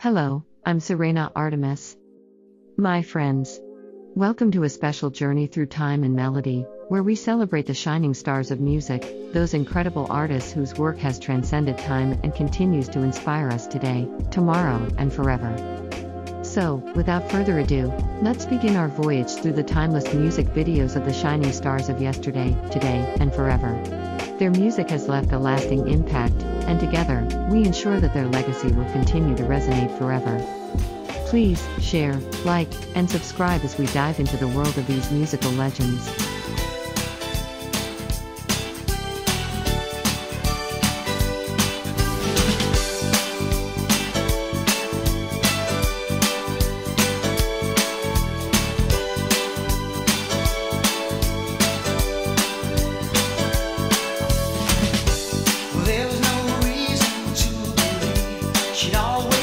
Hello, I'm Serena Artemis. My friends, welcome to a special journey through time and melody, where we celebrate the shining stars of music, those incredible artists whose work has transcended time and continues to inspire us today, tomorrow, and forever. So, without further ado, let's begin our voyage through the timeless music videos of the shining stars of yesterday, today, and forever. Their music has left a lasting impact, and together, we ensure that their legacy will continue to resonate forever. Please, share, like, and subscribe as we dive into the world of these musical legends. Always